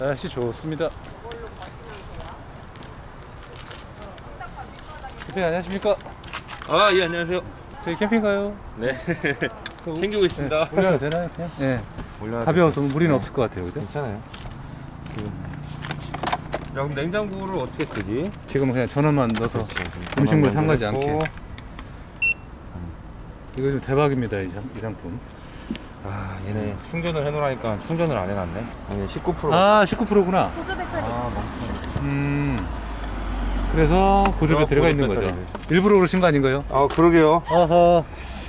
날씨 좋습니다. 대표님 안녕하십니까? 아, 예, 안녕하세요. 저희 캠핑 가요. 네. 그 우- 챙기고 있습니다. 네, 올려도 되나요? 그냥? 네. 올려야 가벼워서 무리는 없을 것 같아요. 그죠? 괜찮아요. 야, 그럼 냉장고를 어떻게 쓰지? 지금은 그냥 전원만 넣어서 그렇죠. 음식물 상하지. 않게. 이거 좀 대박입니다. 이, 상, 이 상품. 아, 얘네 충전을 해놓으라니까 충전을 안 해놨네. 아니, 19%. 아 19%구나. 보조 배터리. 아, 멍청해. 음. 그래서 보조 아, 배터리가 보조 있는 거죠. 일부러 그러신 거 아닌가요? 아, 그러게요. 어허.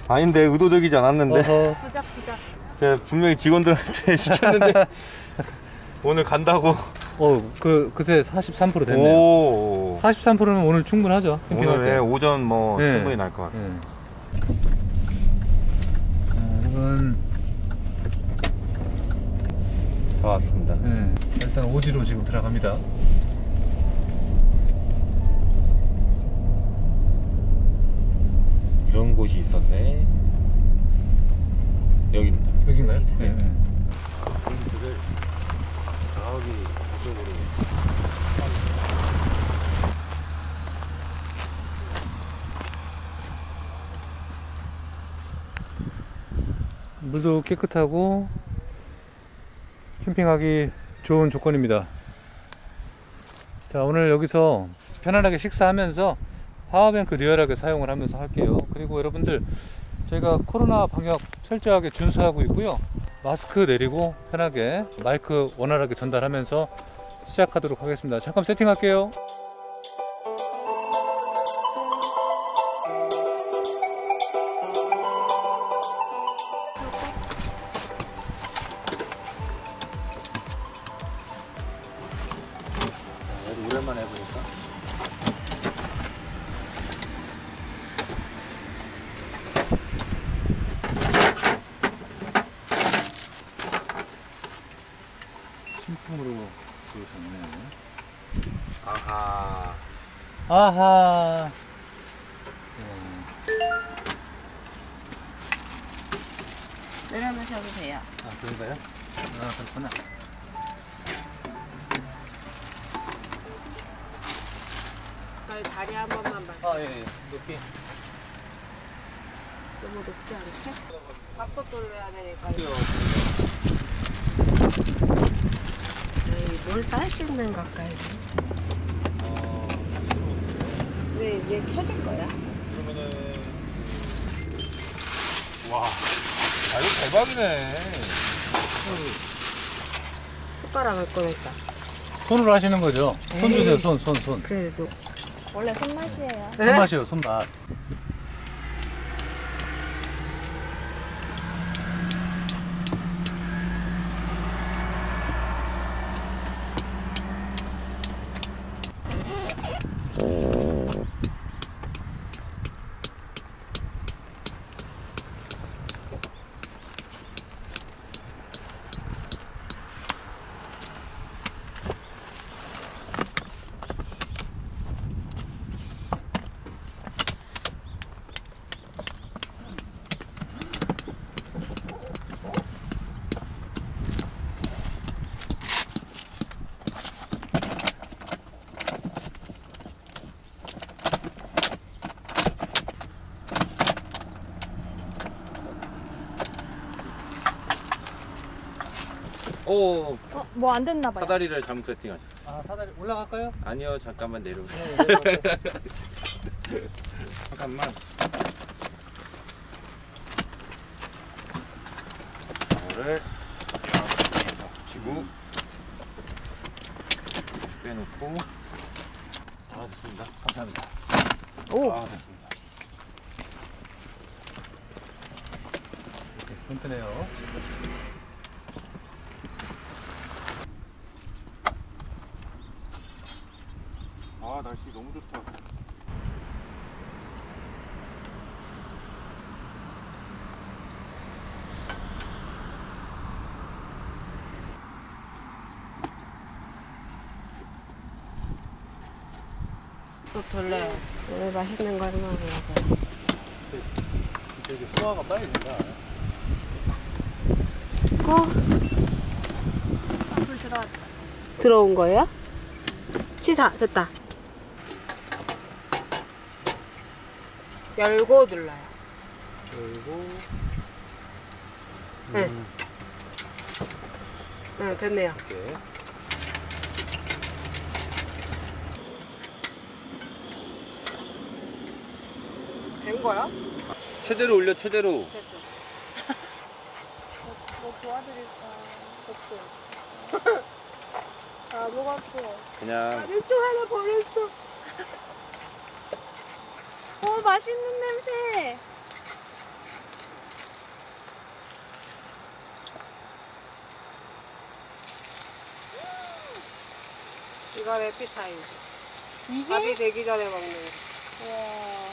아닌데, 의도적이지 않았는데. 어허. 부작 부작. 제가 분명히 직원들한테 시켰는데, 오늘 간다고. 어, 그 그새 43% 됐네요. 오. 43%는 오늘 충분하죠. 캠핑할 오늘 예, 때. 오전 뭐 네. 충분히 날 것 같아요. 네. 자, 여러분, 다 왔습니다. 네. 일단 오지로 지금 들어갑니다. 이런 곳이 있었네. 여기입니다. 여긴가요? 네. 네. 포인트를 저기 이쪽으로 물도 깨끗하고 캠핑하기 좋은 조건입니다. 자, 오늘 여기서 편안하게 식사하면서 파워뱅크 리얼하게 사용을 하면서 할게요. 그리고 여러분들 저희가 코로나 방역 철저하게 준수하고 있고요. 마스크 내리고 편하게 마이크 원활하게 전달하면서 시작하도록 하겠습니다. 잠깐 세팅할게요. 신품으로 들어오셨네. 아하 아하. 내려놓으셔도 돼요. 아, 그런가요? 아, 그렇구나. 저희 다리 한 번만 봐. 아, 예, 예. 높이. 너무 높지 않게? 밥솥 돌려야 되니까. 에이, 뭘 쌀 씻는 가까이. 어, 근데 이제 켜질 거야. 그러면은 와 아, 이거 대박이네 숟가락을 꺼냈다. 손으로 하시는 거죠? 손 에이. 주세요, 손, 손, 손. 그래도. 원래 손맛이에요. 손맛이요, 손맛. 오. 어, 뭐 안 됐나 봐요. 사다리를 잘못 세팅하셨어 아, 사다리 올라갈까요? 아니요 잠깐만 내려오세요. 잠깐만. 이거를 여기서 붙이고 빼놓고. 아 됐습니다. 감사합니다. 오! 아 됐습니다. 이렇게 튼튼해요. 아 날씨 너무 좋다 솥 돌려요. 오늘 맛있는 거 하나 먹어요. 되게 소화가 빨리 된다. 어? 불 들어왔다. 들어온 거예요? 치사 됐다. 열고 눌러요. 그리고 네. 음, 네, 됐네요. 이렇게 된 거야? 최대로 올려 최대로 됐어. 뭐 도와드릴까? 없어요. 아무것도. 그냥 이쪽 하나 버렸어. 어, 맛있는 냄새. 이건 에피타이저. 이게? 밥이 되기 전에 먹는 거. 와.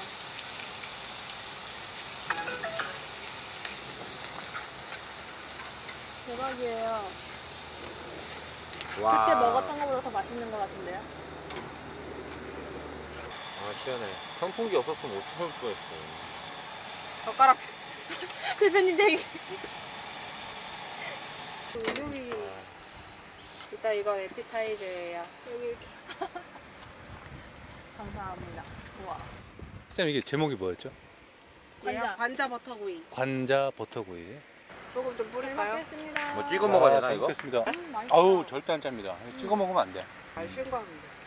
대박이에요. 와. 그때 먹었던 것보다 더 맛있는 것 같은데요? 아 시원해 선풍기 없었으면 어떡할 뻔했어 젓가락. 대표님 되게. 여기. 일단 이건 에피타이저예요. 여기 이렇게. 감사합니다. 우와. 쌤 이게 제목이 뭐였죠? 관자. 관자. 관자 버터구이. 관자 버터구이. 소금 좀잘 뿌릴까요? 먹겠습니다. 뭐 찍어 먹어야 되나, 잘 이거? 먹겠습니다. 음, 맛있다. 아우 절대 안 짭니다. 찍어 먹으면 안 돼. 잘 쉰거합니다.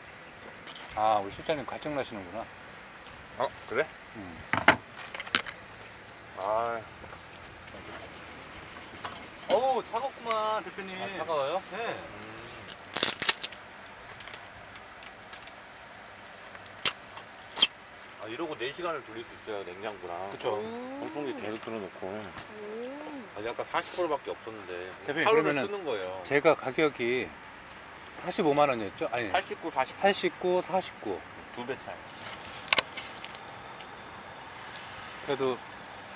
아 우리 실장님 갈증 나시는구나. 어 그래? 음. 아 어우 차갑구만 대표님. 아, 차가워요? 네. 아 이러고 4시간을 돌릴 수 있어요 냉장고랑 그쵸. 음. 선풍기 계속 틀어놓고 음. 아니 아까 40%밖에 없었는데 대표님, 하루를 그러면은 쓰는 거예요 제가 가격이 45만 원이었죠? 아니 89, 40 89, 49. 두 배 차이 그래도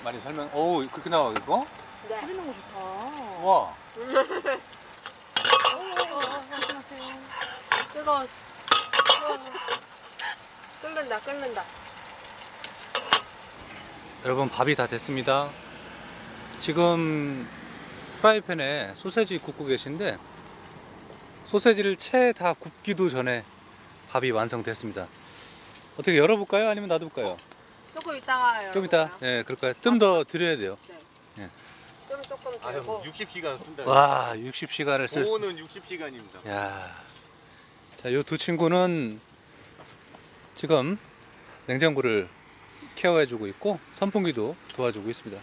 많이 설명. 어우 그렇게 나와 이거? 네. 뿌리는 거 좋다. 와. 조심하세요. 끓는다, 끓는다. 여러분 밥이 다 됐습니다. 지금 프라이팬에 소세지 굽고 계신데 소세지를 채 다 굽기도 전에 밥이 완성됐습니다. 어떻게 열어볼까요? 아니면 놔둘까요? 조금 이따가 좀 이따, 열어볼까요? 예, 그럴까요? 뜸더 드려야 돼요. 좀 조금 아유 들고 60시간 쓴다 와, 60시간을 쓸 수. 오후는 60시간입니다 야, 자, 요 두 친구는 지금 냉장고를 케어해주고 있고 선풍기도 도와주고 있습니다.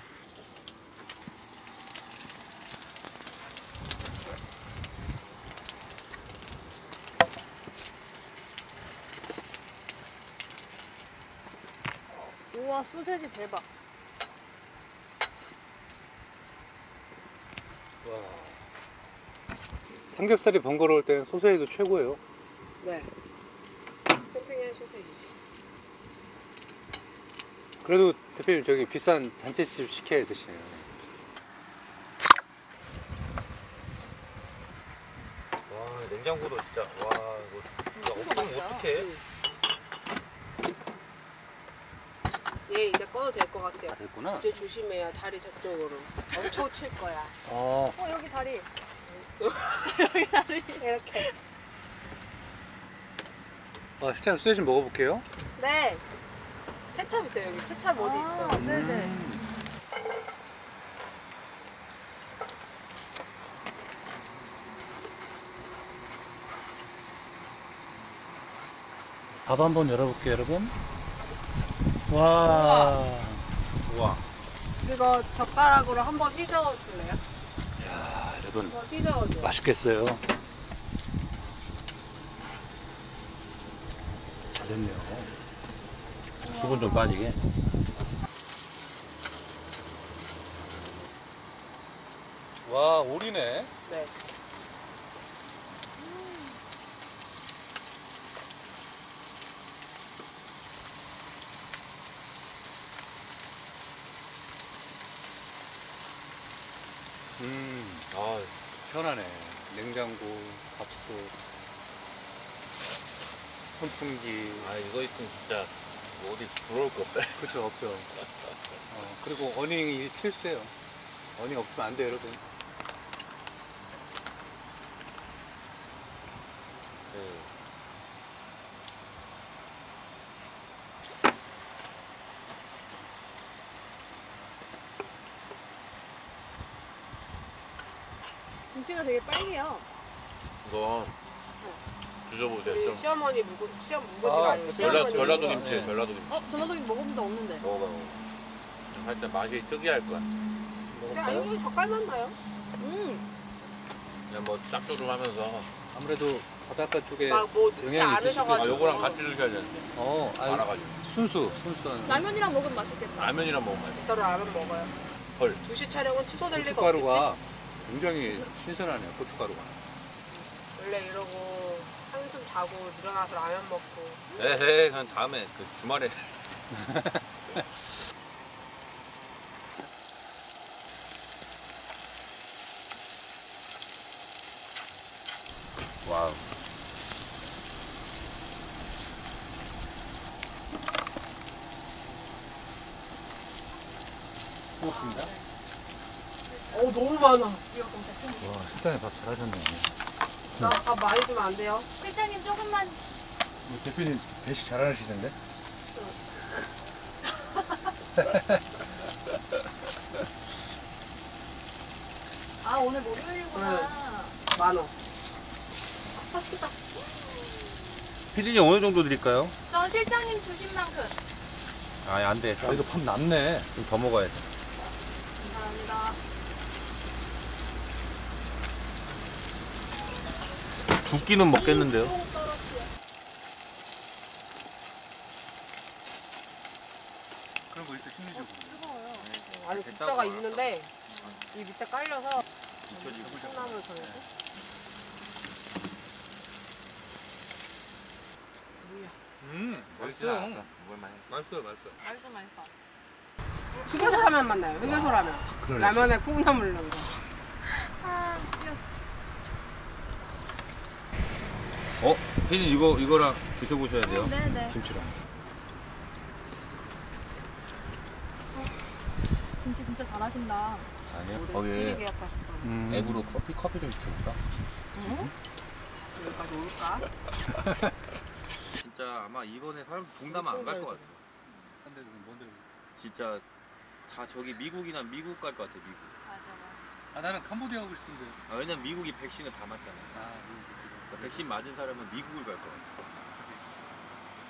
우와, 소세지 대박. 삼겹살이 번거로울 때는 소세지도 최고예요. 네. 캠핑의 소세지. 그래도 대표님 저기 비싼 잔치집 시켜야 드시네요. 와 냉장고도 진짜 와 이거 야, 없으면 어떡해 얘 이제 꺼도 될 것 같아요. 다 됐구나. 이제 조심해요. 다리 저쪽으로. 엄청 칠 거야. 어, 어, 여기 다리. 이렇게. 어, 실제로 소세지 먹어볼게요. 네. 케찹 있어요, 여기. 케찹 어디 있어? 아, 네네. 음. 밥 한번 열어볼게요, 여러분. 와. 우와 이거 젓가락으로 한번 휘저어 줄래요? 야, 여러분. 한번 휘저어 줘. 맛있겠어요. 잘 됐네요. 수분 좀 빠지게 와, 오리네. 네. 음, 아 시원하네. 냉장고, 밥솥, 선풍기. 아 이거 있으면 진짜 뭐 어디 부러울 거 없다 그렇죠, 없죠. 어, 그리고 어닝이 필수예요. 어닝 없으면 안 돼요, 여러분. 김치가 되게 빨개요. 이거 드셔보세요. 좀 시어머니 묵은 시험 아, 묵은지가 아니고 전라, 시어머니 전라도 김치, 네. 전라도 김치. 어, 전라도 먹어본 적 없는데. 먹어봐, 먹어봐. 살짝 맛이 특이할 거야. 거. 아니면 젓갈만 나요? 음. 그냥 뭐 짭조름하면서. 아무래도 바닷가 쪽에 막뭐 넣지 영향이 있으실 아, 않으셔가지고 요거랑 같이 드셔야 되는데. 어, 아, 말아가지고. 순수, 순수한 라면이랑 먹으면 맛있겠다. 라면이랑 먹으면 맛있어. 이따로 라면 먹어요. 헐. 2시 촬영은 취소될 리가 없겠지? 고춧가루가 굉장히 신선하네요. 고춧가루가. 원래 이러고 한숨 자고 일어나서 라면 먹고 에헤, 그냥 다음에 그 주말에. 와우. 고맙습니다. 어 너무 많아. 와, 식당에 밥 잘하셨네요. 나밥 많이 주면 안 돼요? 실장님 조금만. 우리 대표님 배식 잘하시던데? 아, 오늘 목요일이구나. 많아. 맛있겠다. 피디님 어느 정도 드릴까요? 저 실장님 주신 만큼. 아, 안 돼. 아, 이거 밥 남네. 좀 더 먹어야 돼. 감사합니다. 두 끼는 먹겠는데요? 그런 거 있어, 심리적으로. 아니 국자가 있는데 이 밑에 깔려서 콩나물 전에서 음, 맛있어요. 맛있어요. 맛있어요, 맛있어요. 맛있어, 맛있어. 휴게소 라면 맞나요? 휴게소 라면. 그러네. 라면에 콩나물 넣은 거. 아, 귀여워. 어? 피디님 이거, 이거랑 드셔보셔야 돼요. 네네. 김치랑. 김치 진짜 잘하신다. 아니요. 거기. 음. 액으로 커피, 커피 좀 시켜볼까? 여기까지 올까? 진짜 아마 이번에 사람 동남 안갈 것 같아. 근데 뭔데? 진짜 다 저기 미국이나 미국 갈 것 같아, 미국. 맞아, 맞아. 아, 나는 캄보디아 가고 싶은데. 아, 왜냐면 미국이 백신을 다 맞잖아. 아, 이거 지금. 그러니까 백신 맞은 사람은 미국을 갈것 같아.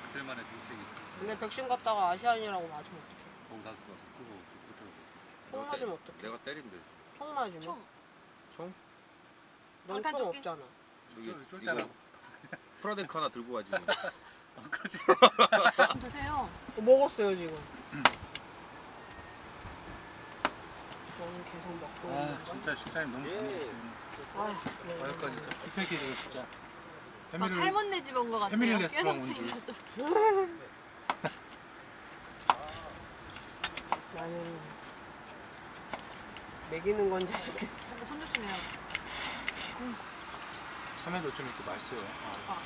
그들만의 정책이 있지. 근데 백신 갔다가 아시안이라고 맞으면 어떡해? 거기 가서 가서 쓰고 못하고. 총 내가 맞으면 때- 어떡해? 내가 때리면 되지. 총 맞으면? 총. 총? 넌 방탄 총 조끼? 없잖아. 저기 쫄- 이거 쫄따라고. 프라덴크 하나 들고 가지. 뭐. 아, 그렇지. 좀 드세요. 어, 먹었어요 지금. 저는 계속 먹고 아. 진짜 식당님 너무 잘 먹었어요. 아, 네. 여기까지 진짜 빅패키지가 진짜. 막 패밀리 할머니 집온것 같아요. 패밀리 레스토랑 온 줄. 나는 먹이는 건 자식했어. 손 조심해요. 참외도 좀 이렇게 맛있어요. 아. 아